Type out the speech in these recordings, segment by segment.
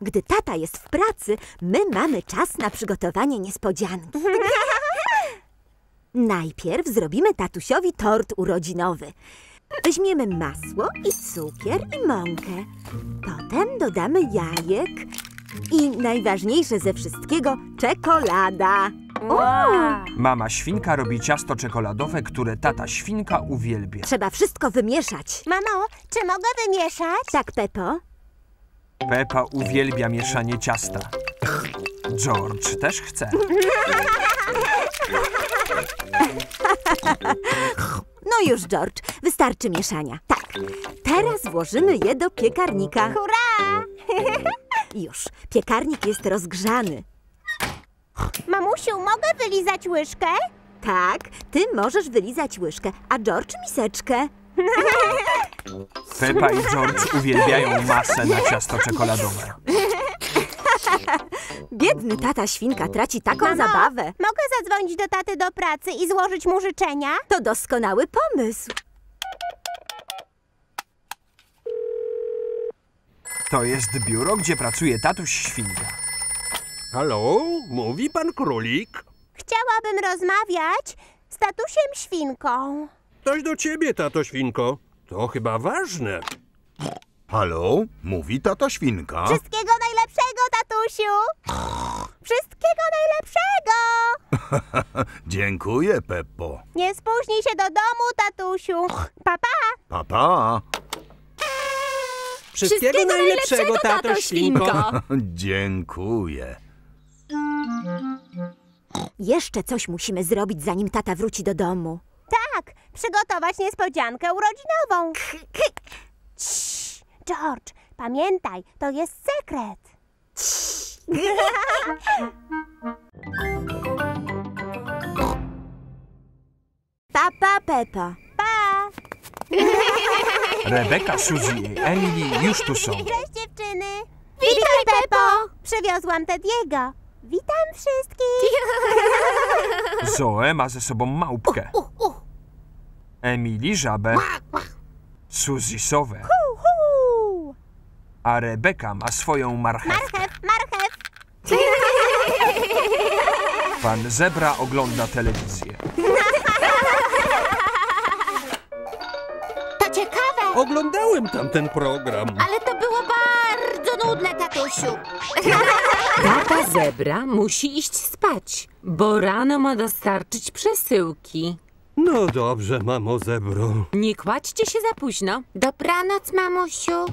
Gdy tata jest w pracy, my mamy czas na przygotowanie niespodzianki. Najpierw zrobimy tatusiowi tort urodzinowy. Weźmiemy masło i cukier i mąkę. Potem dodamy jajek i najważniejsze ze wszystkiego czekolada. Mama świnka robi ciasto czekoladowe, które tata świnka uwielbia. Trzeba wszystko wymieszać. Mamo, czy mogę wymieszać? Tak, Pepo? Pepa uwielbia mieszanie ciasta. George też chce. No już, George, wystarczy mieszania. Tak, teraz włożymy je do piekarnika. Hurra! Już, piekarnik jest rozgrzany. Mamusiu, mogę wylizać łyżkę? Tak, ty możesz wylizać łyżkę, a George miseczkę. Pepa i George uwielbiają masę na ciasto czekoladowe. Biedny tata świnka traci taką Mamo, zabawę. Mogę zadzwonić do taty do pracy i złożyć mu życzenia? To doskonały pomysł. To jest biuro, gdzie pracuje tatuś świnka. Halo? Mówi pan królik? Chciałabym rozmawiać z tatusiem świnką. Coś do ciebie, tato świnko. To chyba ważne. Halo? Mówi tata świnka. Wszystkiego najlepszego, tatusiu! Wszystkiego najlepszego! Dziękuję, Peppo. Nie spóźnij się do domu, tatusiu. Papa! Pa, pa. Wszystkiego, najlepszego, tato świnko. Dziękuję. Jeszcze coś musimy zrobić, zanim tata wróci do domu. Tak, przygotować niespodziankę urodzinową. Cii, George, pamiętaj, to jest sekret. Papa Pepa. Pa! Rebeka, Suzy i Emily już tu są. Cześć dziewczyny! Witaj, Pepo! Przywiozłam Tediego. Witam wszystkich! Zoe ma ze sobą małpkę. Emily żabę. Suzy sowę. A Rebeka ma swoją marchewkę. Marchew, marchew! Pan zebra ogląda telewizję. To ciekawe, Oglądałem tamten program. ale to było bardzo nudne, tatusiu. Tata zebra musi iść spać, bo rano ma dostarczyć przesyłki. No dobrze, mamo zebro. Nie kładźcie się za późno. Dobranoc, mamusiu.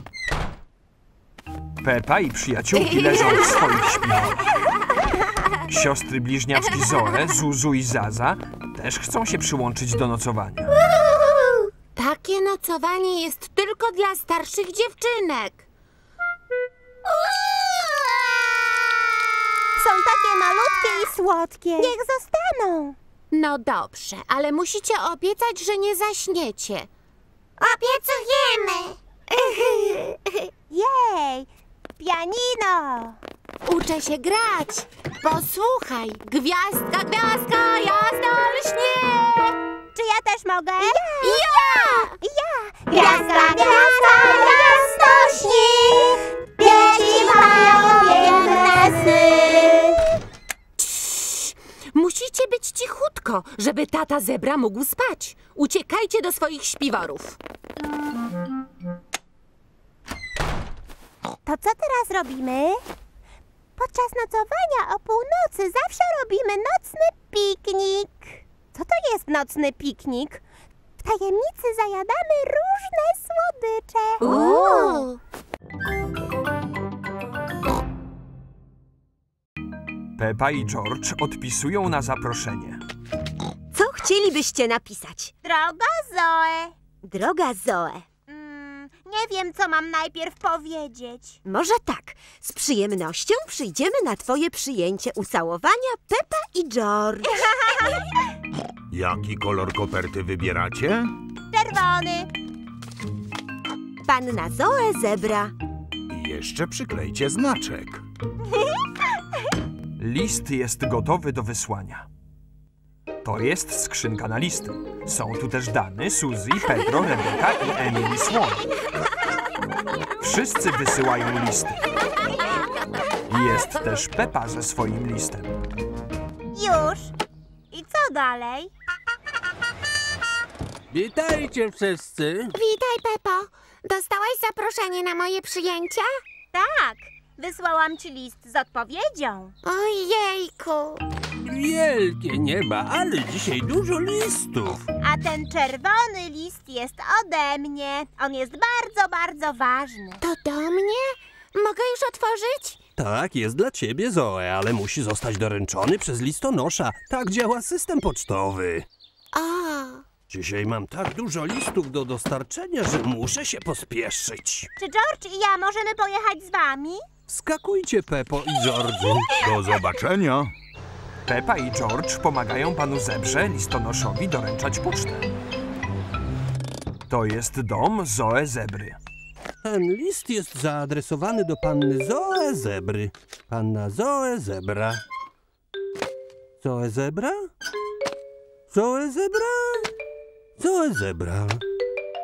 Pepa i przyjaciółki leżą w swoich śpiworach. Siostry bliźniaczki Zoe, Zuzu i Zaza też chcą się przyłączyć do nocowania. Takie nocowanie jest tylko dla starszych dziewczynek. Są takie malutkie i słodkie. Niech zostaną. No dobrze, ale musicie obiecać, że nie zaśniecie. Obiecujemy! Jej! Pianino! Uczę się grać. Posłuchaj, gwiazdka, gwiazdka, jasno lśnie. Czy ja też mogę? Ja! Ja! Gwiazda, gwiazda, jasno śni! Dzieci mają piękne sny! Musicie być cichutko, żeby tata zebra mógł spać. Uciekajcie do swoich śpiworów. To co teraz robimy? Podczas nocowania o północy zawsze robimy nocny piknik. Co to jest nocny piknik? W tajemnicy zajadamy różne słodycze. Uuu. Pepa i George odpisują na zaproszenie. Co chcielibyście napisać? Droga Zoe, Droga Zoe, mm, nie wiem, co mam najpierw powiedzieć. może tak. Z przyjemnością przyjdziemy na twoje przyjęcie ucałowania Pepa i George. Jaki kolor koperty wybieracie? Czerwony. Panna Zoe zebra. I jeszcze przyklejcie znaczek. List jest gotowy do wysłania. To jest skrzynka na listy. Są tu też Dany, Suzy, Pedro, Rebeka i Emily Swan. Wszyscy wysyłają listy. Jest też Pepa ze swoim listem. Już. I co dalej? Witajcie wszyscy. Witaj, Pepo. Dostałaś zaproszenie na moje przyjęcie? Tak, wysłałam ci list z odpowiedzią. Ojejku. Wielkie nieba, ale dzisiaj dużo listów. A ten czerwony list jest ode mnie. On jest bardzo, bardzo ważny. To do mnie? Mogę już otworzyć? Tak, jest dla ciebie, Zoe, ale musi zostać doręczony przez listonosza. Tak działa system pocztowy. O, Dzisiaj mam tak dużo listów do dostarczenia, że muszę się pospieszyć. Czy George i ja możemy pojechać z wami? Skakujcie, Pepo i George. Do zobaczenia. Pepa i George pomagają panu zebrze listonoszowi doręczać pocztę. To jest dom Zoe Zebry. Ten list jest zaadresowany do panny Zoe Zebry. Panna Zoe Zebra. Zoe Zebra? Zoe Zebra? Zoe Zebra.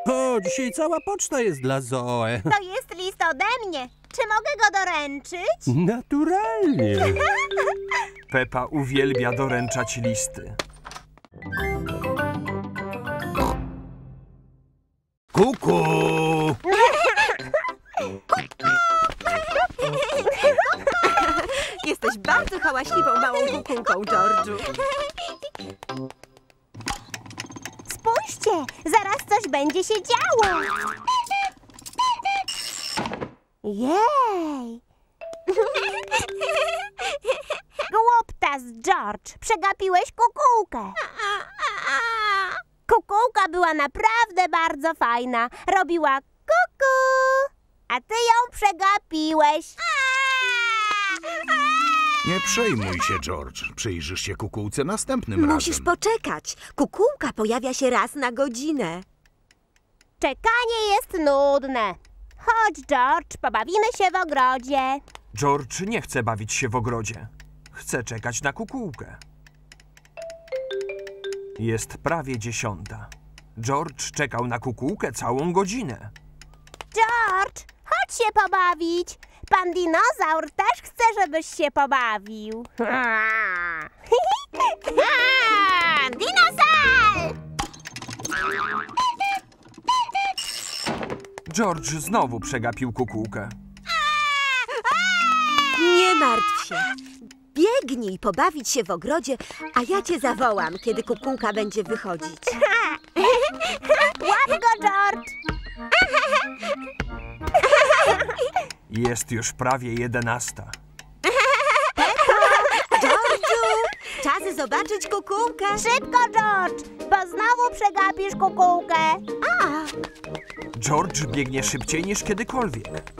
O, dzisiaj cała poczta jest dla Zoe. To jest list ode mnie. Czy mogę go doręczyć? Naturalnie. Pepa uwielbia doręczać listy. Kuku! Jesteś bardzo hałaśliwą małą kukunką, George'u. Spójrzcie, zaraz coś będzie się działo. Jej! Głuptas, George, przegapiłeś kukułkę. Kukułka była naprawdę bardzo fajna. Robiła kuku, a ty ją przegapiłeś. Nie przejmuj się, George. Przyjrzysz się kukułce następnym Musisz razem. poczekać. Kukułka pojawia się raz na godzinę. Czekanie jest nudne. Chodź, George, pobawimy się w ogrodzie. George nie chce bawić się w ogrodzie. Chce czekać na kukułkę. Jest prawie dziesiąta. George czekał na kukułkę całą godzinę. George, chodź się pobawić. Pan dinozaur też chce, żebyś się pobawił. Dinozaur! George znowu przegapił kukułkę. Nie martw się. Biegnij pobawić się w ogrodzie, a ja cię zawołam, kiedy kukułka będzie wychodzić. Łap go, George! Jest już prawie jedenasta. George'u, zobaczyć kukułkę. Szybko, George, bo znowu przegapisz kukułkę. George biegnie szybciej niż kiedykolwiek.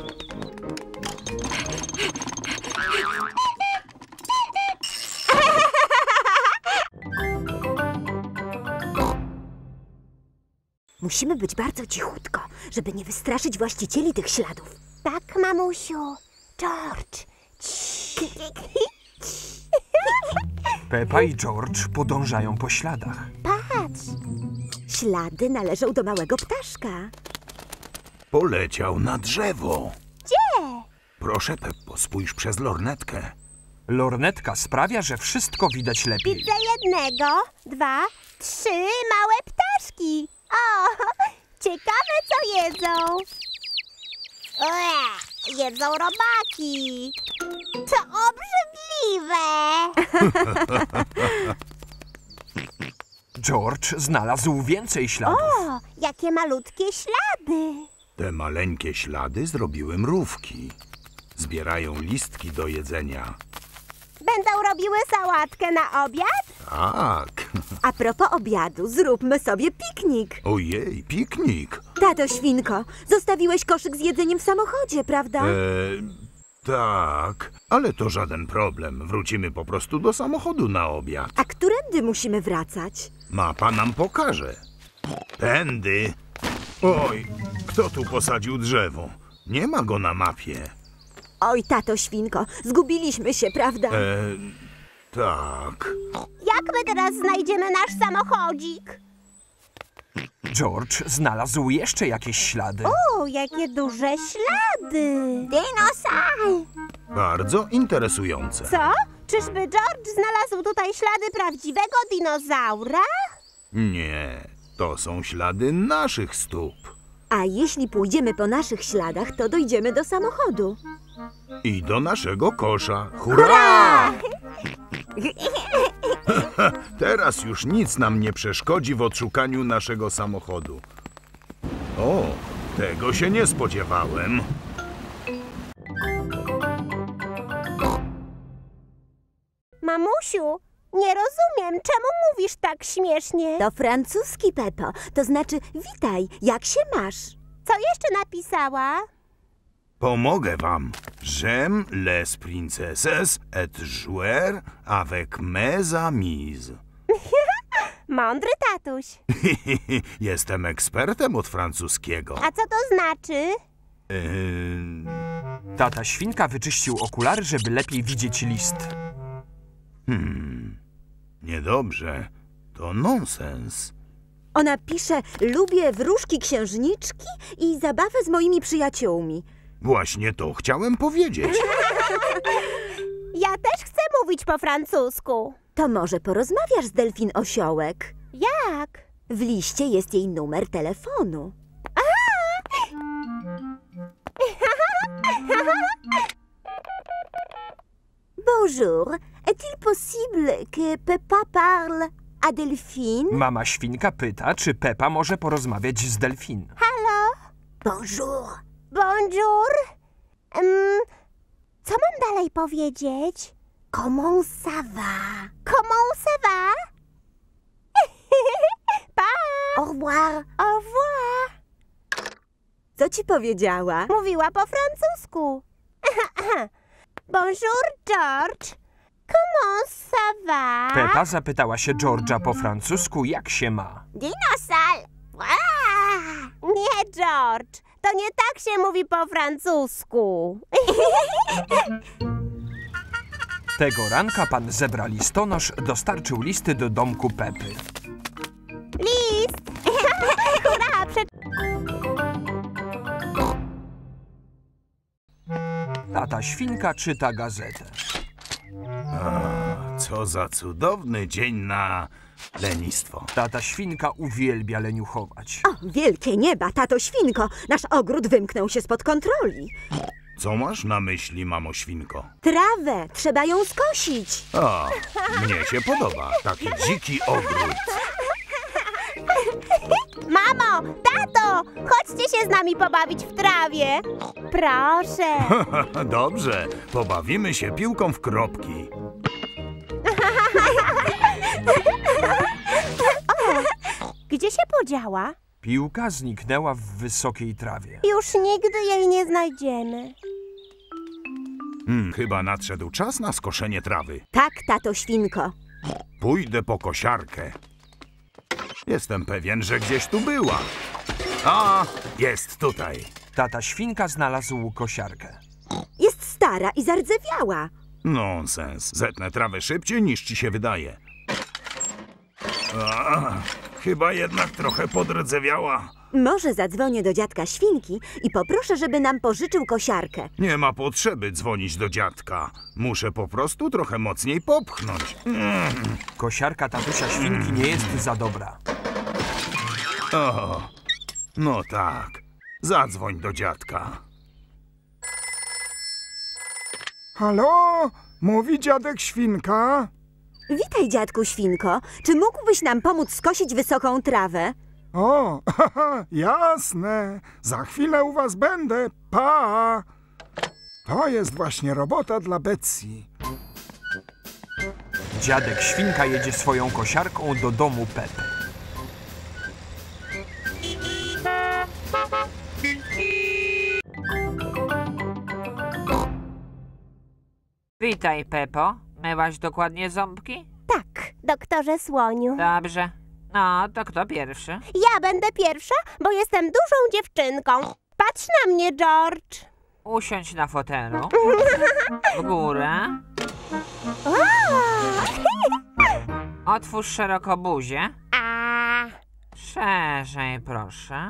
Musimy być bardzo cichutko, żeby nie wystraszyć właścicieli tych śladów. Tak, mamusiu. George. Pepa i George podążają po śladach. Patrz. Ślady należą do małego ptaszka. Poleciał na drzewo. Gdzie? Proszę, Peppo, spójrz przez lornetkę. Lornetka sprawia, że wszystko widać lepiej. Widzę jednego, dwa, trzy małe ptaszki. O, ciekawe co jedzą. Ue, jedzą robaki. To obrzydliwe. George znalazł więcej śladów. O, jakie malutkie ślady. Te maleńkie ślady zrobiły mrówki. Zbierają listki do jedzenia. Będą robiły sałatkę na obiad? Tak. A propos obiadu, zróbmy sobie piknik. Ojej, piknik. Tato Świnko, zostawiłeś koszyk z jedzeniem w samochodzie, prawda? Eee, tak, ale to żaden problem. Wrócimy po prostu do samochodu na obiad. A którędy musimy wracać? Mapa nam pokaże. Tędy. Oj, kto tu posadził drzewo? Nie ma go na mapie. Oj, tato Świnko, zgubiliśmy się, prawda? Eee, tak. Jak my teraz znajdziemy nasz samochodzik? George znalazł jeszcze jakieś ślady. O, jakie duże ślady. Dinosaur. Bardzo interesujące. Co? Czyżby George znalazł tutaj ślady prawdziwego dinozaura? Nie, to są ślady naszych stóp. A jeśli pójdziemy po naszych śladach, to dojdziemy do samochodu. I do naszego kosza. Hurra! Teraz już nic nam nie przeszkodzi w odszukaniu naszego samochodu. O, tego się nie spodziewałem. Mamusiu, nie rozumiem, czemu mówisz tak śmiesznie? To francuski, Pepo. To znaczy, witaj, jak się masz? Co jeszcze napisała? Pomogę wam. J'aime les princesses et jouer avec mes amis. Mądry tatuś. Jestem ekspertem od francuskiego. A co to znaczy? Yy, Tata świnka wyczyścił okulary, żeby lepiej widzieć list. hmm, niedobrze. To nonsens. Ona pisze, lubię wróżki księżniczki i zabawę z moimi przyjaciółmi. Właśnie to chciałem powiedzieć. Ja też chcę mówić po francusku. To może porozmawiasz z Delfin Osiołek? Jak? W liście jest jej numer telefonu. Bonjour. Est-il possible que Peppa parle à Delphine? Mama świnka pyta, czy Pepa może porozmawiać z Delfin. Bonjour. Bonjour. Um, co mam dalej powiedzieć? Comment ça va? Comment ça va? pa! Au revoir. Au revoir. Co ci powiedziała? Mówiła po francusku. Bonjour, George. Comment ça va? Pepa zapytała się George'a po francusku, jak się ma. Dinosal. Nie, George. To nie tak się mówi po francusku. Tego ranka pan zebra listonosz dostarczył listy do domku Pepy. List. Hurra, prze... Tata świnka czyta gazetę. Co za cudowny dzień na lenistwo. Tata świnka uwielbia leniuchować. O, wielkie nieba, tato świnko. Nasz ogród wymknął się spod kontroli. Co masz na myśli, mamo świnko? Trawę, trzeba ją skosić. O, mnie się podoba. Taki dziki ogród. Mamo, tato, chodźcie się z nami pobawić w trawie. Proszę. Dobrze, pobawimy się piłką w kropki. Gdzie się podziała? Piłka zniknęła w wysokiej trawie. Już nigdy jej nie znajdziemy. Hmm, chyba nadszedł czas na skoszenie trawy. Tak, tato świnko. Pójdę po kosiarkę. Jestem pewien, że gdzieś tu była. A, jest tutaj. Tata świnka znalazł kosiarkę. Jest stara i zardzewiała. Nonsens. Zetnę trawę szybciej niż ci się wydaje. A, chyba jednak trochę podrdzewiała. Może zadzwonię do dziadka świnki i poproszę, żeby nam pożyczył kosiarkę. Nie ma potrzeby dzwonić do dziadka. Muszę po prostu trochę mocniej popchnąć. Mm. Kosiarka tatusia świnki nie jest za dobra. O, no tak. Zadzwoń do dziadka. Halo? Mówi dziadek świnka? Witaj, dziadku świnko. Czy mógłbyś nam pomóc skosić wysoką trawę? O, haha, jasne. Za chwilę u was będę. Pa! To jest właśnie robota dla Betsy. Dziadek świnka jedzie swoją kosiarką do domu Pepy. Witaj, Pepo. Myłaś dokładnie ząbki? Tak, doktorze Słoniu. Dobrze. No, to kto pierwszy? Ja będę pierwsza, bo jestem dużą dziewczynką. Patrz na mnie, George. Usiądź na fotelu. W górę. Otwórz szeroko buzię. Szerzej, proszę.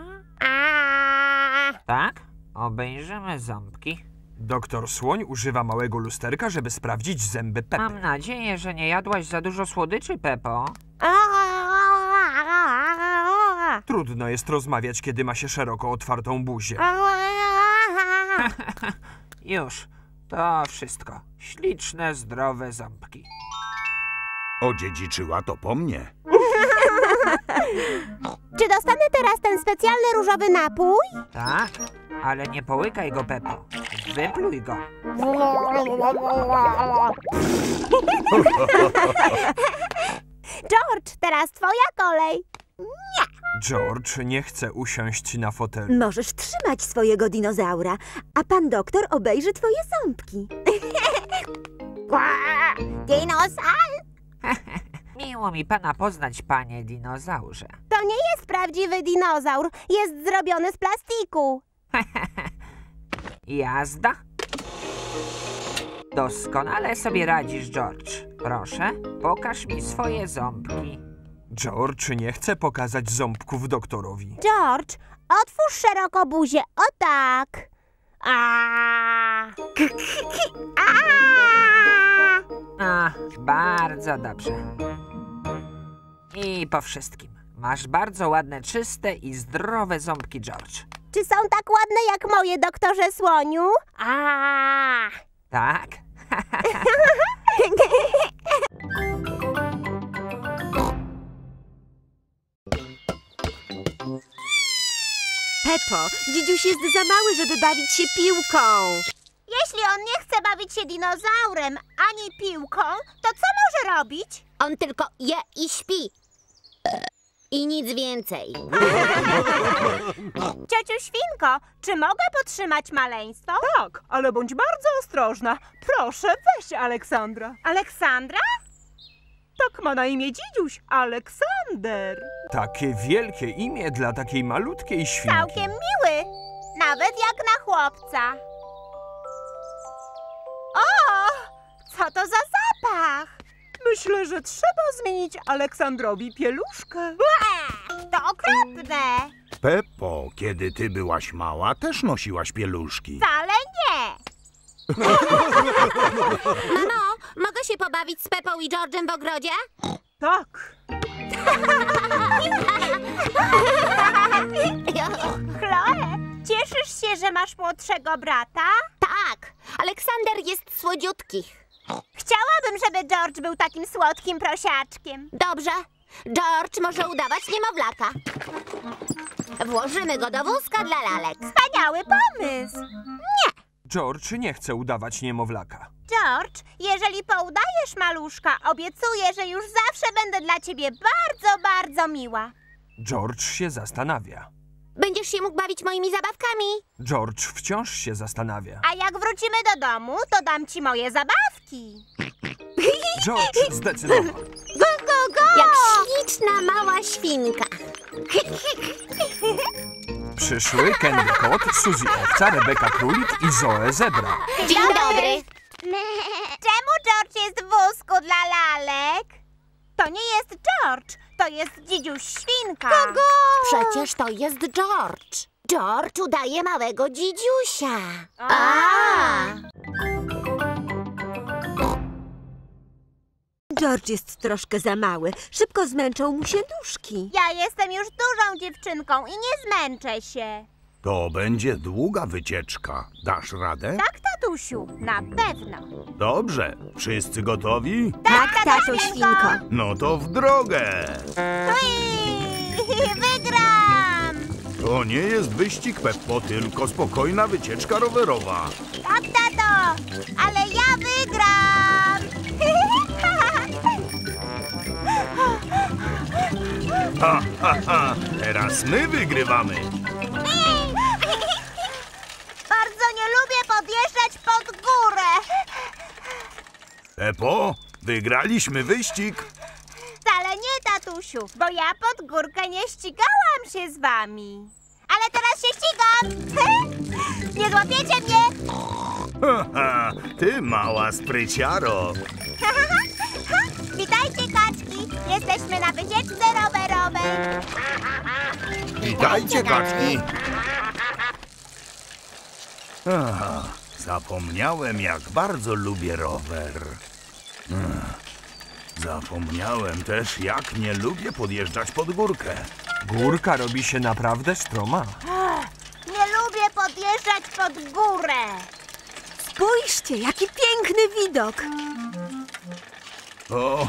Tak? Obejrzymy ząbki. Doktor Słoń używa małego lusterka, żeby sprawdzić zęby Pepy. Mam nadzieję, że nie jadłaś za dużo słodyczy, Pepo. Trudno jest rozmawiać, kiedy ma się szeroko otwartą buzię. Już. To wszystko. Śliczne, zdrowe ząbki. Odziedziczyła to po mnie. Czy dostanę teraz ten specjalny różowy napój? Tak? Ale nie połykaj go, Pepo. Wypluj go. George, teraz twoja kolej. George nie chce usiąść na fotelu. Możesz trzymać swojego dinozaura, a pan doktor obejrzy twoje ząbki. Dinosaur? Miło mi pana poznać, panie dinozaurze. To nie jest prawdziwy dinozaur. Jest zrobiony z plastiku. Jazda? Doskonale sobie radzisz, George. Proszę, pokaż mi swoje ząbki. George nie chce pokazać ząbków doktorowi. George, otwórz szeroko buzię. O tak. A. A. A, bardzo dobrze. I po wszystkim. Masz bardzo ładne, czyste i zdrowe ząbki, George. Czy są tak ładne jak moje, doktorze Słoniu? A. Tak? Pepo, dzidziuś jest za mały, żeby bawić się piłką. Jeśli on nie chce bawić się dinozaurem ani piłką, to co może robić? On tylko je i śpi. I nic więcej. Ciociu Świnko, czy mogę podtrzymać maleństwo? Tak, ale bądź bardzo ostrożna. Proszę, weź Aleksandra. Aleksandra? Tak ma na imię dzidziuś, Aleksander. Takie wielkie imię dla takiej malutkiej świnki. Całkiem miły. Nawet jak na chłopca. O! Co to za zapach? Myślę, że trzeba zmienić Aleksandrowi pieluszkę. To okropne. Pepo, kiedy ty byłaś mała, też nosiłaś pieluszki. Wcale nie. Mamo, mogę się pobawić z Pepą i George'em w ogrodzie? Tak. Chloe, cieszysz się, że masz młodszego brata? Tak, Aleksander jest słodziutki. Chciałabym, żeby George był takim słodkim prosiaczkiem. Dobrze, George może udawać niemowlaka. Włożymy go do wózka dla lalek. Wspaniały pomysł. George nie chce udawać niemowlaka. George, jeżeli poudajesz maluszka, obiecuję, że już zawsze będę dla ciebie bardzo, bardzo miła. George się zastanawia. Będziesz się mógł bawić moimi zabawkami. George wciąż się zastanawia. A jak wrócimy do domu, to dam ci moje zabawki. George zdecydował. Go, go, go! Jak śliczna mała świnka. Przyszły Kenny Kot, Suzy Owca, Rebeka Królik i Zoe Zebra. Dzień dobry. Czemu George jest w wózku dla lalek? To nie jest George, to jest dzidziuś świnka. Kogo? Przecież to jest George. George udaje małego dzidziusia. George jest troszkę za mały. Szybko zmęczą mu się nóżki. Ja jestem już dużą dziewczynką i nie zmęczę się. To będzie długa wycieczka. Dasz radę? Tak, tatusiu, na pewno. Dobrze. Wszyscy gotowi? Tak, tato świnko. No to w drogę. Ui, wygram! To nie jest wyścig, Peppo, tylko spokojna wycieczka rowerowa. Tak, tato, ale ja wygram! Ha, ha, ha. Teraz my wygrywamy. Lubię podjeżdżać pod górę. Peppo, wygraliśmy wyścig. Wcale nie, tatusiu, bo ja pod górkę nie ścigałam się z wami. Ale teraz się ścigam. Nie złapiecie mnie. Ha, ha. Ty mała spryciaro. Witajcie, kaczki. Jesteśmy na wycieczce rowerowej. Witajcie, kaczki. Aha, Zapomniałem, jak bardzo lubię rower. Ech. Zapomniałem też, jak nie lubię podjeżdżać pod górkę. Górka robi się naprawdę stroma. Nie lubię podjeżdżać pod górę. Spójrzcie, jaki piękny widok. O,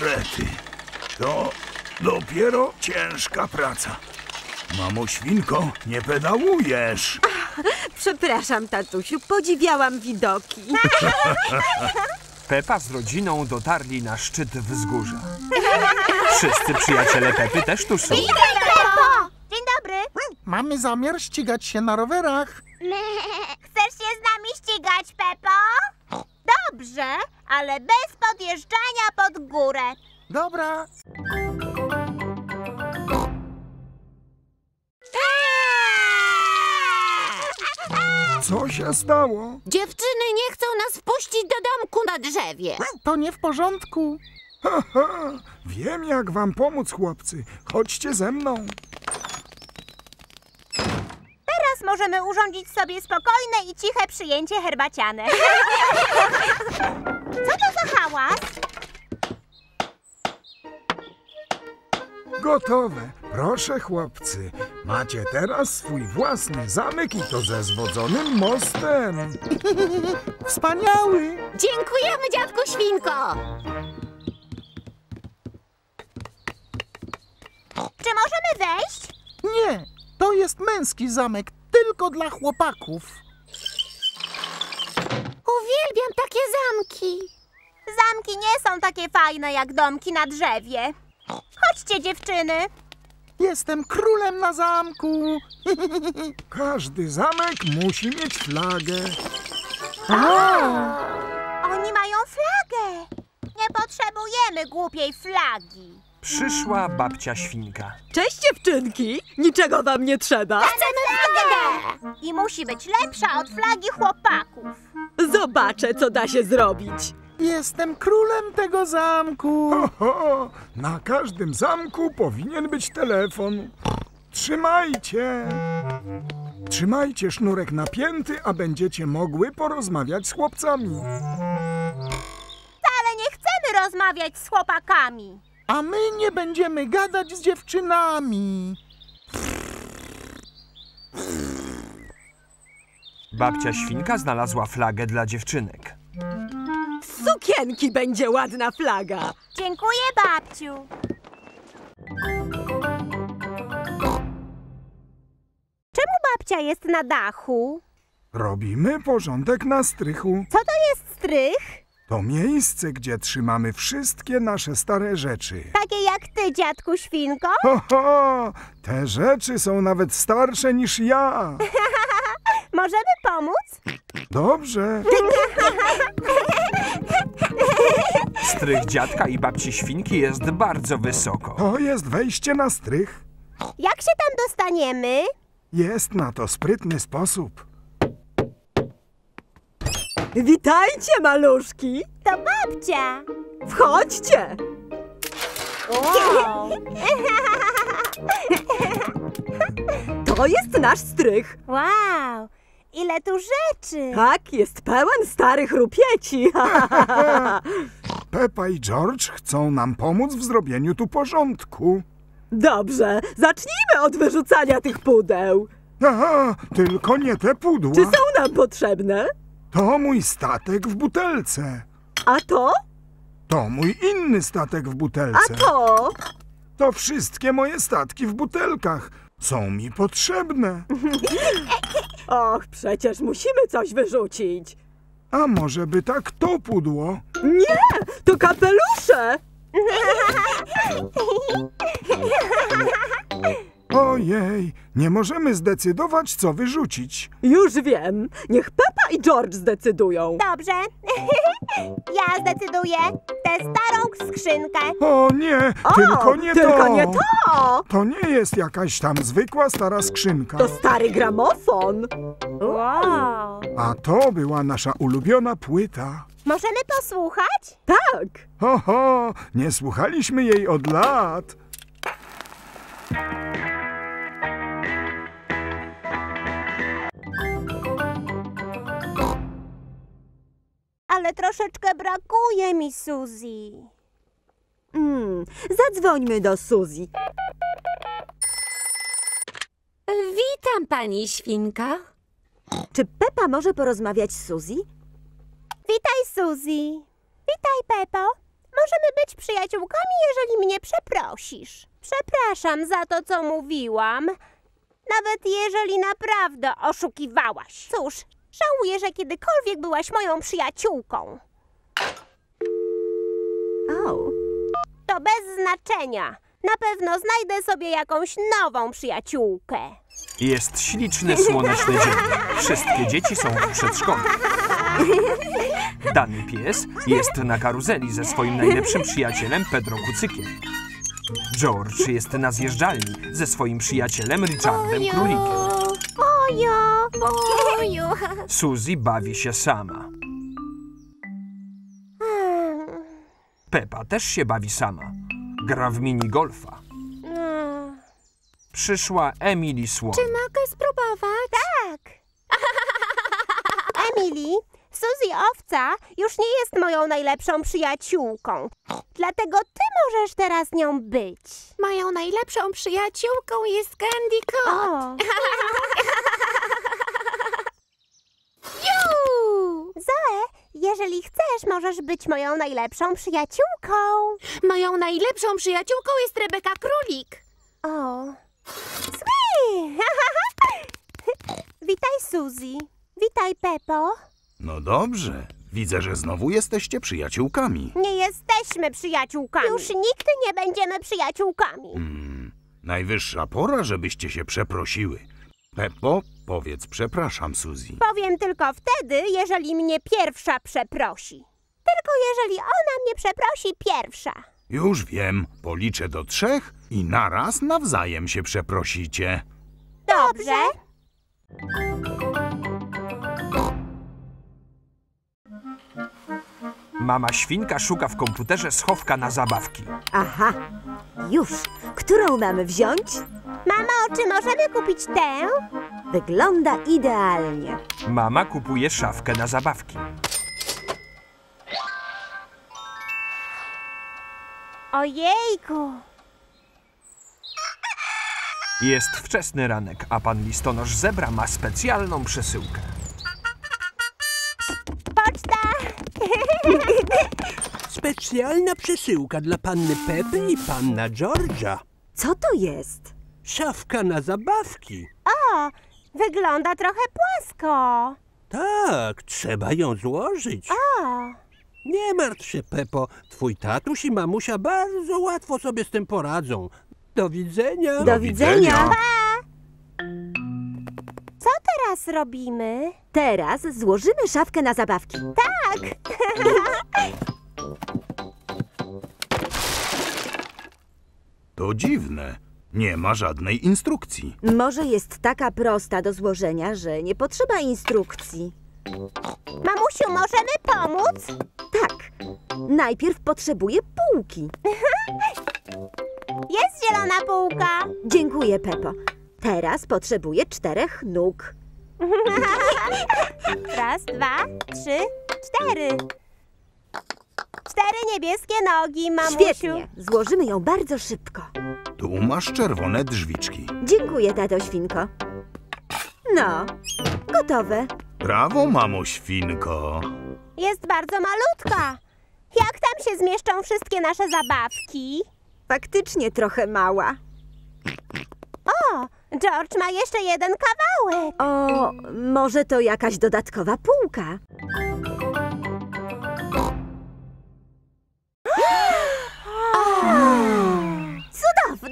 rety. To dopiero ciężka praca. Mamo świnko, nie pedałujesz. Przepraszam, tatusiu, podziwiałam widoki. Pepa z rodziną dotarli na szczyt wzgórza. Wszyscy przyjaciele Pepy też tu są. Pepo! Dzień dobry. Mamy zamiar ścigać się na rowerach. Chcesz się z nami ścigać, Pepo? Dobrze, ale bez podjeżdżania pod górę. Dobra. Co się stało? Dziewczyny nie chcą nas wpuścić do domku na drzewie. To nie w porządku. Haha, wiem jak wam pomóc, chłopcy. Chodźcie ze mną. Teraz możemy urządzić sobie spokojne i ciche przyjęcie herbaciane. Co to za hałas? Gotowe. Proszę, chłopcy. Macie teraz swój własny zamek i to ze zwodzonym mostem. Wspaniały. Dziękujemy, dziadku świnko. Czy możemy wejść? Nie, to jest męski zamek, tylko dla chłopaków. Uwielbiam takie zamki. Zamki nie są takie fajne jak domki na drzewie. Chodźcie, dziewczyny. Jestem królem na zamku. Każdy zamek musi mieć flagę. Oni mają flagę. Nie potrzebujemy głupiej flagi. Przyszła babcia świnka. Cześć, dziewczynki. Niczego wam nie trzeba. Chcemy flagę! I musi być lepsza od flagi chłopaków. Zobaczę, co da się zrobić. Jestem królem tego zamku. Oho, na każdym zamku powinien być telefon. Trzymajcie. Trzymajcie sznurek napięty, a będziecie mogły porozmawiać z chłopcami. Ale nie chcemy rozmawiać z chłopakami. A my nie będziemy gadać z dziewczynami. Babcia świnka znalazła flagę dla dziewczynek. Z sukienki będzie ładna flaga. Dziękuję, babciu. Czemu babcia jest na dachu? Robimy porządek na strychu. Co to jest strych? To miejsce, gdzie trzymamy wszystkie nasze stare rzeczy. Takie jak ty, dziadku świnko? Ho, ho, te rzeczy są nawet starsze niż ja. Możemy pomóc? Dobrze. Strych dziadka i babci świnki jest bardzo wysoko. To jest wejście na strych. Jak się tam dostaniemy? Jest na to sprytny sposób. Witajcie, maluszki. To babcia. Wchodźcie. Wow. To jest nasz strych. wow. Ile tu rzeczy. Tak, jest pełen starych rupieci. Pepa i George chcą nam pomóc w zrobieniu tu porządku. Dobrze, zacznijmy od wyrzucania tych pudeł. Aha, tylko nie te pudła. Czy są nam potrzebne? To mój statek w butelce. A to? To mój inny statek w butelce. A to? To wszystkie moje statki w butelkach. Są mi potrzebne. Och, przecież musimy coś wyrzucić. A może by tak to pudło? Nie, to kapelusze. Ojej, nie możemy zdecydować, co wyrzucić. Już wiem. Niech Pepa i George zdecydują. Dobrze. ja zdecyduję. Tę starą skrzynkę. O nie, O, tylko nie tylko to. nie to. To nie jest jakaś tam zwykła stara skrzynka. To stary gramofon. Wow. A to była nasza ulubiona płyta. Możemy posłuchać? Tak. Ho, ho, nie słuchaliśmy jej od lat. Ale troszeczkę brakuje mi Suzy. Mm, zadzwońmy do Suzy. Witam, pani świnka. Czy Pepa może porozmawiać z Suzy? Witaj, Suzy. Witaj, Pepo. Możemy być przyjaciółkami, jeżeli mnie przeprosisz. Przepraszam za to, co mówiłam. Nawet jeżeli naprawdę oszukiwałaś. Cóż, żałuję, że kiedykolwiek byłaś moją przyjaciółką. O, To bez znaczenia. Na pewno znajdę sobie jakąś nową przyjaciółkę. Jest śliczny, słoneczny dzień. Wszystkie dzieci są w przedszkolu. Dany pies jest na karuzeli ze swoim najlepszym przyjacielem Pedro Kucykiem. George jest na zjeżdżalni ze swoim przyjacielem Richardem Królikiem. Ojo, ojo. Suzy bawi się sama. Pepa też się bawi sama. Gra w minigolfa. Przyszła Emily Swan. Mogę spróbować? Tak. Emily, Suzy Owca już nie jest moją najlepszą przyjaciółką. Dlatego ty możesz teraz nią być. Moją najlepszą przyjaciółką jest Candy Kot. O. Zoe, jeżeli chcesz, możesz być moją najlepszą przyjaciółką. Moją najlepszą przyjaciółką jest Rebeka Królik. O. Sweet. Witaj, Suzy. Witaj, Pepo. No dobrze. Widzę, że znowu jesteście przyjaciółkami. Nie jesteśmy przyjaciółkami. Już nigdy nie będziemy przyjaciółkami. Hmm, najwyższa pora, żebyście się przeprosiły. Peppo, powiedz przepraszam, Suzy. Powiem tylko wtedy, jeżeli mnie pierwsza przeprosi. Tylko jeżeli ona mnie przeprosi pierwsza. Już wiem, policzę do trzech i naraz nawzajem się przeprosicie. Dobrze? Mama świnka szuka w komputerze schowka na zabawki. aha, już. Którą mamy wziąć? Mamo, czy możemy kupić tę? Wygląda idealnie. Mama kupuje szafkę na zabawki. Ojejku. Jest wczesny ranek, a pan listonosz zebra ma specjalną przesyłkę. Specjalna przesyłka dla panny Pepy i panna George'a. Co to jest? Szafka na zabawki. O, wygląda trochę płasko. Tak, trzeba ją złożyć. O, Nie martw się, Pepo. Twój tatuś i mamusia bardzo łatwo sobie z tym poradzą. Do widzenia. Do widzenia. co teraz robimy? Teraz złożymy szafkę na zabawki. Tak. To dziwne. Nie ma żadnej instrukcji. Może jest taka prosta do złożenia, że nie potrzeba instrukcji. Mamusiu, możemy pomóc? Tak, najpierw potrzebuję półki. Jest zielona półka. Dziękuję, Pepo. Teraz potrzebuję czterech nóg. Raz, dwa, trzy, cztery. Cztery niebieskie nogi, mamusiu. Świetnie, złożymy ją bardzo szybko. Tu masz czerwone drzwiczki. Dziękuję, tato świnko. No, gotowe. Brawo, mamo świnko. Jest bardzo malutka. Jak tam się zmieszczą wszystkie nasze zabawki? Faktycznie trochę mała. O, George ma jeszcze jeden kawałek. O, może to jakaś dodatkowa półka.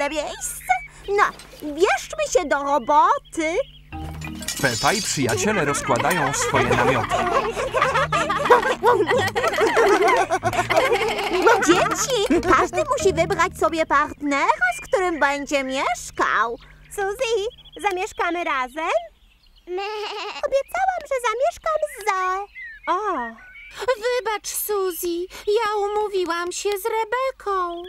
Cudowne miejsce. No, bierzmy się do roboty. Pepa i przyjaciele rozkładają swoje namioty. Dzieci, każdy musi wybrać sobie partnera, z którym będzie mieszkał. Suzy, zamieszkamy razem? Obiecałam, że zamieszkam z Zoe. O, Wybacz, Suzy, ja umówiłam się z Rebeką.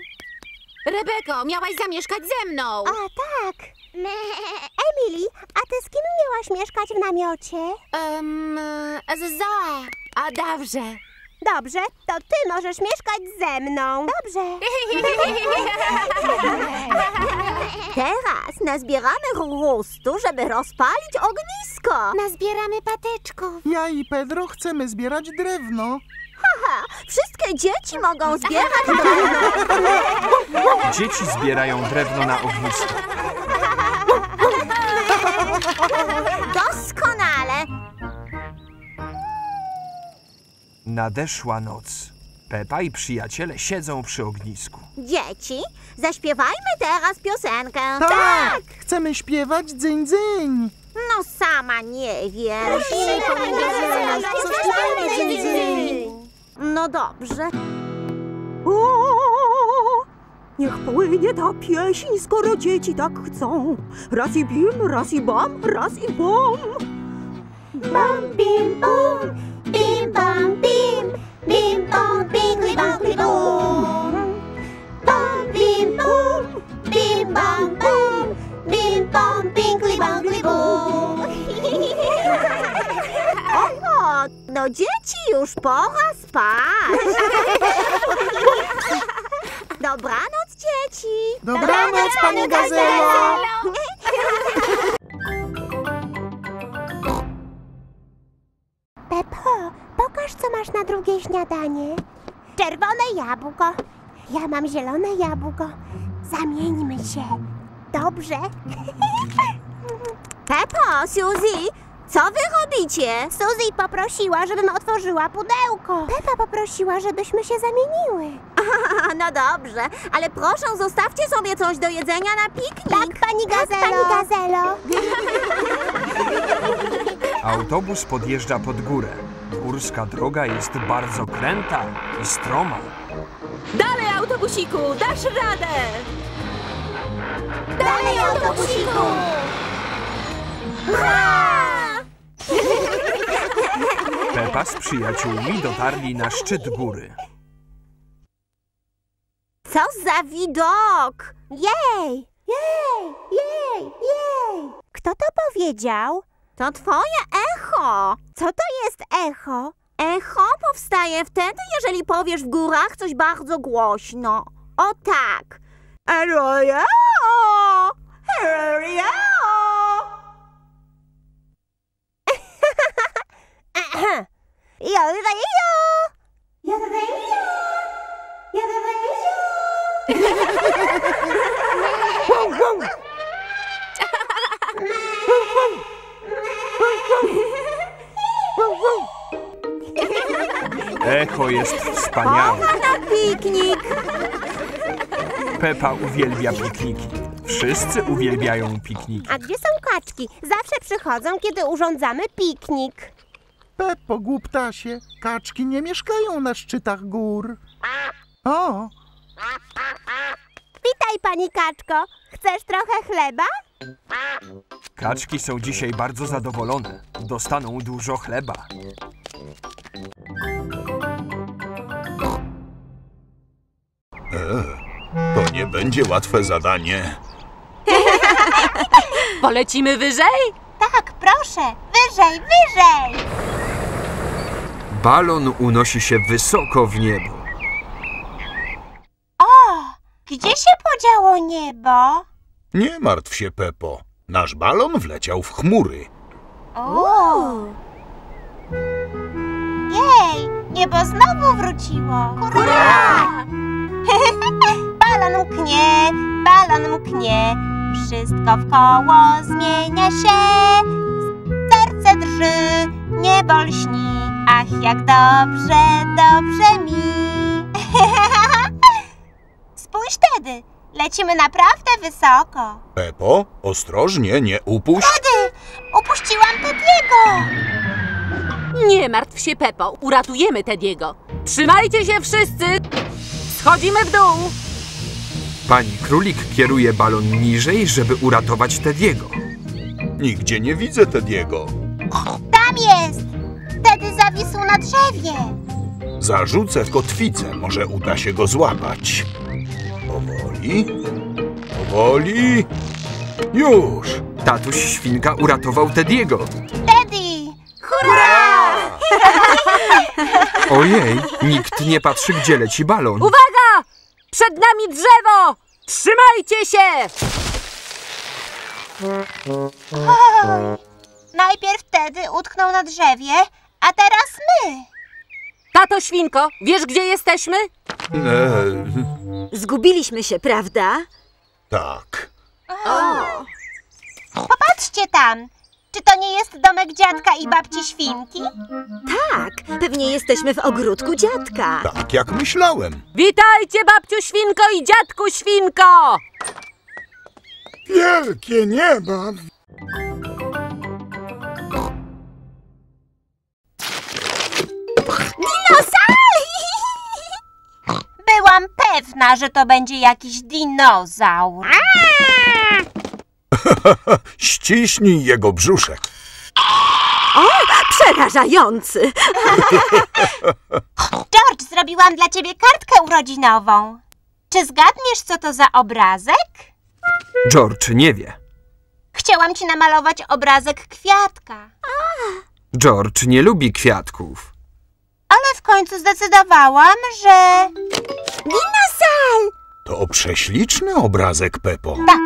Rebeko, miałaś zamieszkać ze mną. a tak. Emily, a ty z kim miałaś mieszkać w namiocie? Um, z Zoe. A dobrze. Dobrze, to ty możesz mieszkać ze mną. Dobrze. Teraz nazbieramy chrustu, żeby rozpalić ognisko. Nazbieramy patyczków. Ja i Pedro chcemy zbierać drewno. Haha, wszystkie dzieci mogą zbierać drewno. Dzieci zbierają drewno na ognisko. Doskonale. Nadeszła noc. Pepa i przyjaciele siedzą przy ognisku. Dzieci, zaśpiewajmy teraz piosenkę. Tak! Chcemy śpiewać dzyń dzyń. No sama nie wiem. No dobrze. O, niech płynie ta pieśń, skoro dzieci tak chcą. Raz i bim, raz i bam, raz i bom. Bum, bim, bum, bim, bum, bim, bim, bum, bingli, bangli, bum. Bum, bim, bum, bim, bum, bum, bim, bum, bingli, bangli, bum. O, no dzieci, już pora spać. Dobranoc, dzieci. Dobranoc, pani Gazelo. Pepo, pokaż, co masz na drugie śniadanie. Czerwone jabłko. Ja mam zielone jabłko. Zamieńmy się. Dobrze? Pepo, Suzy, co wy robicie? Suzy poprosiła, żebym otworzyła pudełko. Pepa poprosiła, żebyśmy się zamieniły. no dobrze, ale proszę, zostawcie sobie coś do jedzenia na piknik. Tak, pani Gazelo. pani Gazelo. Autobus podjeżdża pod górę. Górska droga jest bardzo kręta i stroma. Dalej, autobusiku, dasz radę! Dalej, autobusiku! Pepa z przyjaciółmi dotarli na szczyt góry. Co za widok! Jej! Jej! Jej! Jej! Kto to powiedział? To twoje echo. Co to jest echo? Echo powstaje wtedy, jeżeli powiesz w górach coś bardzo głośno. O tak. Eroja! Eroja! Jodejo! Jodejo! Jodejo! Echo jest wspaniałe. Na piknik. Pepa uwielbia pikniki. Wszyscy uwielbiają pikniki. A gdzie są kaczki? Zawsze przychodzą, kiedy urządzamy piknik. Peppo, głuptasie, kaczki nie mieszkają na szczytach gór. O, Witaj, pani kaczko. Chcesz trochę chleba? Kaczki są dzisiaj bardzo zadowolone. Dostaną dużo chleba. To nie będzie łatwe zadanie. Polecimy wyżej? Tak, proszę. Wyżej, wyżej! Balon unosi się wysoko w niebo. O, gdzie się podziało niebo? Nie martw się, Pepo. Nasz balon wleciał w chmury. O! Jej, niebo znowu wróciło. Hurra! balon mknie, balon mknie, wszystko w koło zmienia się. Serce drży, niebo lśni, ach jak dobrze, dobrze mi. Spójrz tedy, lecimy naprawdę wysoko. Pepo, ostrożnie, nie upuść. Tedy, upuściłam Tediego. Nie martw się, Pepo, uratujemy Tediego. Trzymajcie się wszyscy! Schodzimy w dół! Pani królik kieruje balon niżej, żeby uratować Tediego. Nigdzie nie widzę Tediego. Tam jest! Tedy zawisł na drzewie. Zarzucę kotwicę, może uda się go złapać. Powoli, powoli. Już! Tatuś świnka uratował Tediego. Teddy! Hurra! Ojej, nikt nie patrzy, gdzie leci balon. Uwaga! Przed nami drzewo! Trzymajcie się! Oj, najpierw wtedy utknął na drzewie, a teraz my. Tato Świnko, wiesz gdzie jesteśmy? Zgubiliśmy się, prawda? tak. Popatrzcie tam. Czy to nie jest domek dziadka i babci Świnki? Tak, pewnie jesteśmy w ogródku dziadka. Tak jak myślałem. Witajcie, babciu Świnko i dziadku Świnko! Wielkie nieba! Byłam pewna, że to będzie jakiś dinozaur. Ściśnij jego brzuszek. Przerażający! George, zrobiłam dla ciebie kartkę urodzinową. Czy zgadniesz, co to za obrazek? George nie wie. Chciałam ci namalować obrazek kwiatka. George nie lubi kwiatków. Ale w końcu zdecydowałam, że... To prześliczny obrazek, Pepo. Tak,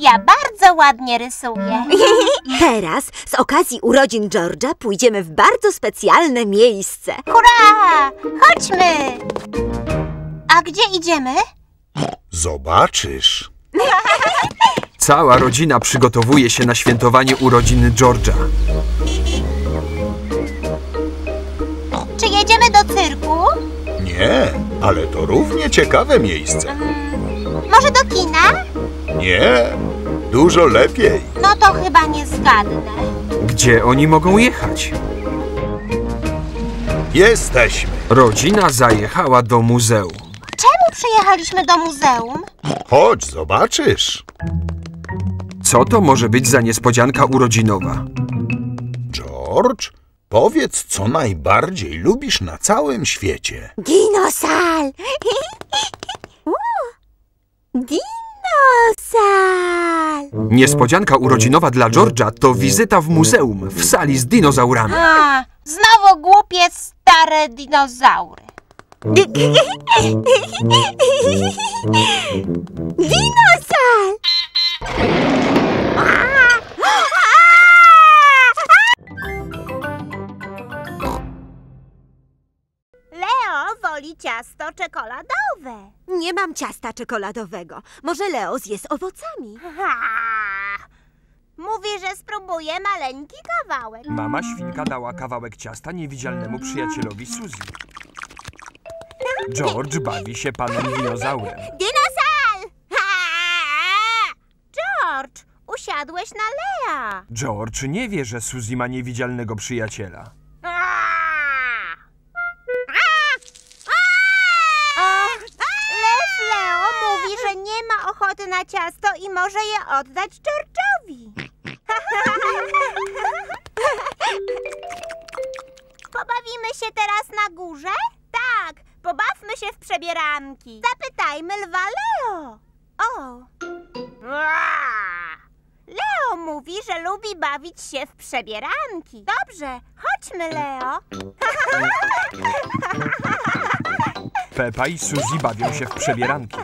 ja bardzo ładnie rysuję. Teraz, z okazji urodzin George'a, pójdziemy w bardzo specjalne miejsce. Hurra! Chodźmy! A gdzie idziemy? Zobaczysz. Cała rodzina przygotowuje się na świętowanie urodzin George'a. Czy jedziemy do cyrku? Nie, ale to równie ciekawe miejsce. Może do kina? Nie, dużo lepiej. No to chyba nie zgadnę. Gdzie oni mogą jechać? Jesteśmy. Rodzina zajechała do muzeum. Czemu przyjechaliśmy do muzeum? Chodź, zobaczysz. Co to może być za niespodzianka urodzinowa? George, powiedz, co najbardziej lubisz na całym świecie. Dinosal! Dinosal! Niespodzianka urodzinowa dla George'a to wizyta w muzeum w sali z dinozaurami. A, znowu głupie stare dinozaury. Dinosal! Ciasta czekoladowego. Może Leo zje z owocami. Ha! Mówi, że spróbuje maleńki kawałek. Mama świnka dała kawałek ciasta niewidzialnemu przyjacielowi Suzy. George bawi się panem dinozaurem. Dinosal! Ha! George, usiadłeś na Lea. George nie wie, że Suzy ma niewidzialnego przyjaciela. Ochoty na ciasto i może je oddać George'owi. Pobawimy się teraz na górze? Tak, pobawmy się w przebieranki. Zapytajmy lwa Leo. O. Leo mówi, że lubi bawić się w przebieranki. Dobrze, chodźmy, Leo. Pepa i Suzy bawią się w przebieranki.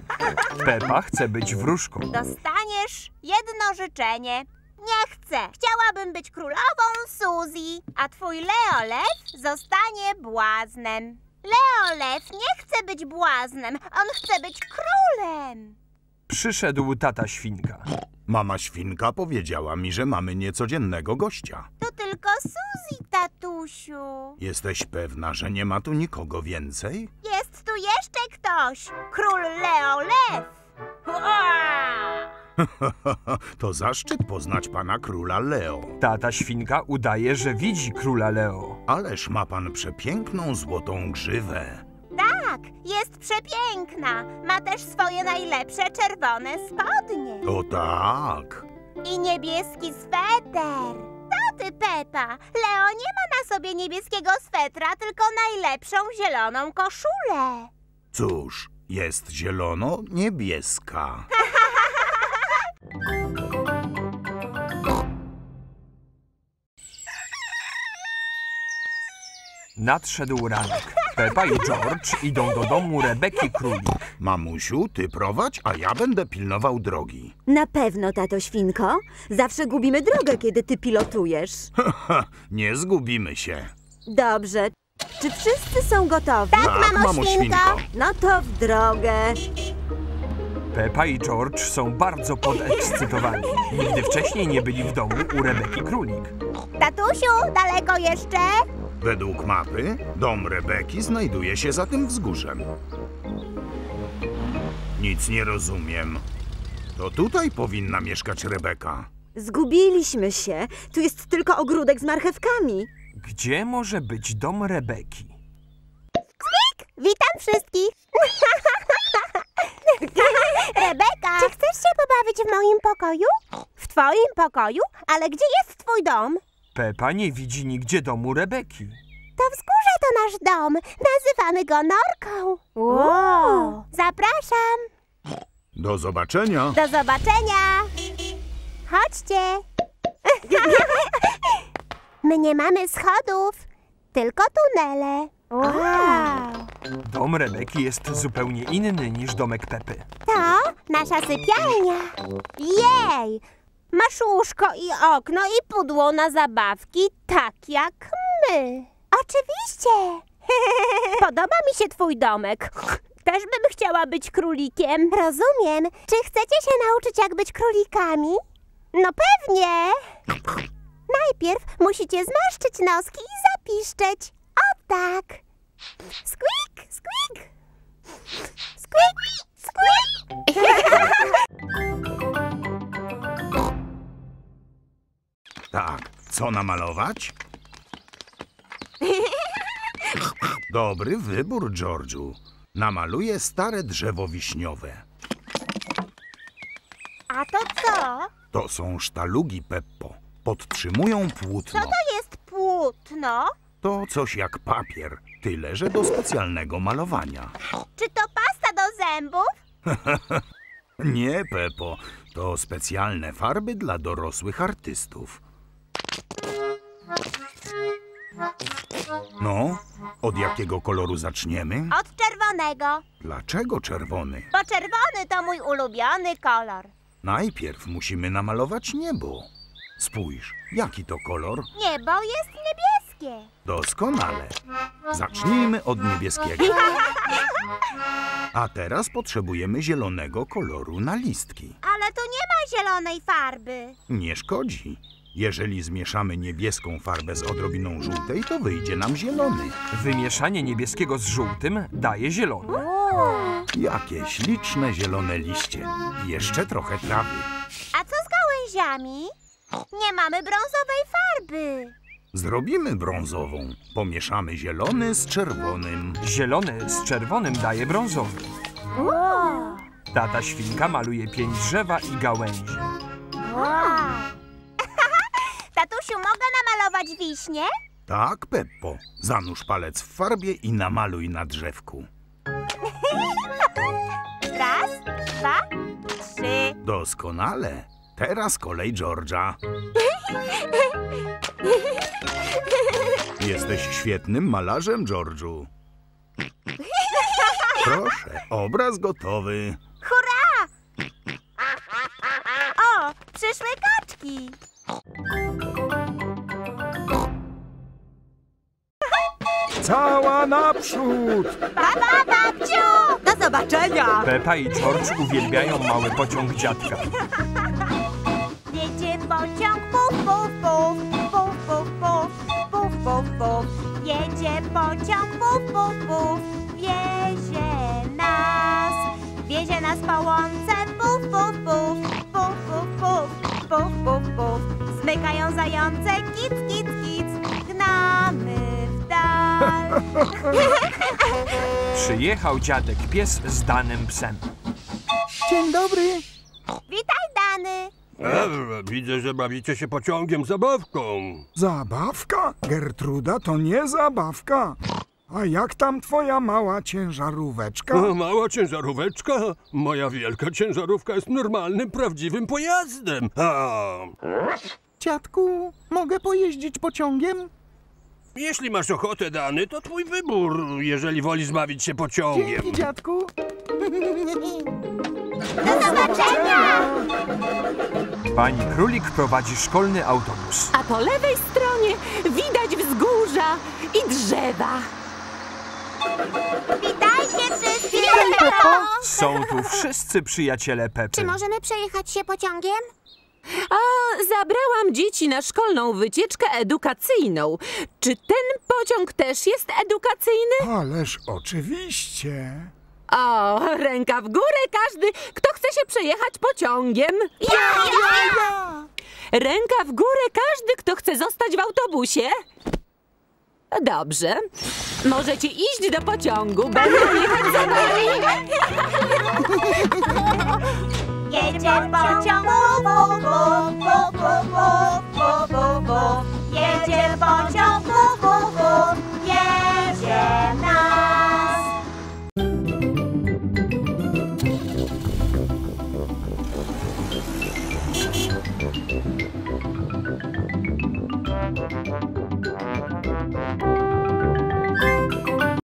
Pepa chce być wróżką. Dostaniesz jedno życzenie. Nie chcę. Chciałabym być królową Suzy, a twój Leo Lew zostanie błaznem. Leo Lew nie chce być błaznem, on chce być królem. Przyszedł tata świnka. Mama świnka powiedziała mi, że mamy niecodziennego gościa. Tylko Suzy, tatusiu. Jesteś pewna, że nie ma tu nikogo więcej? Jest tu jeszcze ktoś. Król Leo Lew. To zaszczyt poznać pana króla Leo. Tata świnka udaje, że widzi króla Leo. Ależ ma pan przepiękną złotą grzywę. Tak, jest przepiękna. Ma też swoje najlepsze czerwone spodnie. To tak. I niebieski sweter. To ty, Pepa. Leo nie ma na sobie niebieskiego swetra, tylko najlepszą zieloną koszulę. Cóż, jest zielono-niebieska. Nadszedł ranek. Pepa i George idą do domu Rebeki Królik. Mamusiu, ty prowadź, a ja będę pilnował drogi. Na pewno, tato świnko. Zawsze gubimy drogę, kiedy ty pilotujesz. Ha, nie zgubimy się. Dobrze. Czy wszyscy są gotowi? Tak, mamo świnko. No to w drogę. Pepa i George są bardzo podekscytowani. Nigdy wcześniej nie byli w domu u Rebeki Królik. Tatusiu, daleko jeszcze? Według mapy dom Rebeki znajduje się za tym wzgórzem. Nic nie rozumiem. To tutaj powinna mieszkać Rebeka. Zgubiliśmy się. Tu jest tylko ogródek z marchewkami. Gdzie może być dom Rebeki? Witam wszystkich. Rebeka, czy chcesz się pobawić w moim pokoju? W twoim pokoju? Ale gdzie jest twój dom? Pepa nie widzi nigdzie domu Rebeki. To wzgórze to nasz dom. Nazywamy go Norką. Wow. Zapraszam. Do zobaczenia. Do zobaczenia. Chodźcie. My nie mamy schodów, tylko tunele. Wow. Dom Rebeki jest zupełnie inny niż domek Pepy. To nasza sypialnia. Jej! Masz łóżko i okno i pudło na zabawki, tak jak my. Oczywiście. Podoba mi się twój domek. Też bym chciała być królikiem. Rozumiem. Czy chcecie się nauczyć, jak być królikami? No pewnie. Najpierw musicie zmarszczyć noski i zapiszczeć. O tak. Squeak, squeak. Squeak, squeak. Tak, co namalować? Dobry wybór, Georgiu. Namaluję stare drzewo wiśniowe. A to co? To są sztalugi, Peppo. Podtrzymują Co płótno. to jest płótno? To coś jak papier, tyle że do specjalnego malowania. Czy to pasta do zębów? Nie, Pepo, to specjalne farby dla dorosłych artystów. No, od jakiego koloru zaczniemy? Od czerwonego. Dlaczego czerwony? Bo czerwony to mój ulubiony kolor. Najpierw musimy namalować niebo. Spójrz, jaki to kolor? Niebo jest niebieskie. Doskonale. Zacznijmy od niebieskiego. A teraz potrzebujemy zielonego koloru na listki. Ale tu nie ma zielonej farby. Nie szkodzi. Jeżeli zmieszamy niebieską farbę z odrobiną żółtej, to wyjdzie nam zielony. Wymieszanie niebieskiego z żółtym daje zielony. Jakie śliczne zielone liście. I jeszcze trochę trawy. A co z gałęziami? Nie mamy brązowej farby. Zrobimy brązową. Pomieszamy zielony z czerwonym. Zielony z czerwonym daje brązowy. Tata świnka maluje pień drzewa i gałęzi. Tatusiu, mogę namalować wiśnie? Tak, Peppo. Zanurz palec w farbie i namaluj na drzewku. Raz, dwa, trzy. Doskonale. Teraz kolej George'a. Jesteś świetnym malarzem, George'u. Proszę, obraz gotowy. Hurra! O, przyszły kaczki. Cała naprzód! Baba, babciu! Do zobaczenia! Pepa i George uwielbiają mały pociąg dziadka. Jedzie pociąg, puf, puf, puf, puf, puf, puf, puf, puf, puf. Jedzie pociąg, puf, puf, puf, wiezie nas. Wiezie nas po łące, puf, puf, puf, puf, puf, puf, puf, puf, puf. Smykają zające, kic, kic, kic, gnamy. Przyjechał dziadek pies z danym psem. Dzień dobry. Witaj, Dany. E, widzę, że bawicie się pociągiem zabawką. Zabawka? Gertruda to nie zabawka. A jak tam twoja mała ciężaróweczka? O, mała ciężaróweczka? Moja wielka ciężarówka jest normalnym, prawdziwym pojazdem. A, Dziadku, mogę pojeździć pociągiem? Jeśli masz ochotę, Dany, to twój wybór, jeżeli wolisz bawić się pociągiem. Dzięki, dziadku. Do zobaczenia! Pani Królik prowadzi szkolny autobus. A po lewej stronie widać wzgórza i drzewa. Witajcie wszyscy! Są tu wszyscy przyjaciele Pepy. Czy możemy przejechać się pociągiem? A zabrałam dzieci na szkolną wycieczkę edukacyjną. Czy ten pociąg też jest edukacyjny? Ależ oczywiście. O, ręka w górę każdy, kto chce się przejechać pociągiem. Ja, ja, ja! Ręka w górę każdy, kto chce zostać w autobusie. Dobrze. Możecie iść do pociągu. Będę jechać za wami. Jedzie pociąg buf, buf, buf, buf, buf, buf, buf, buf. Jedzie pociąg buf, buf, buf. Jedzie na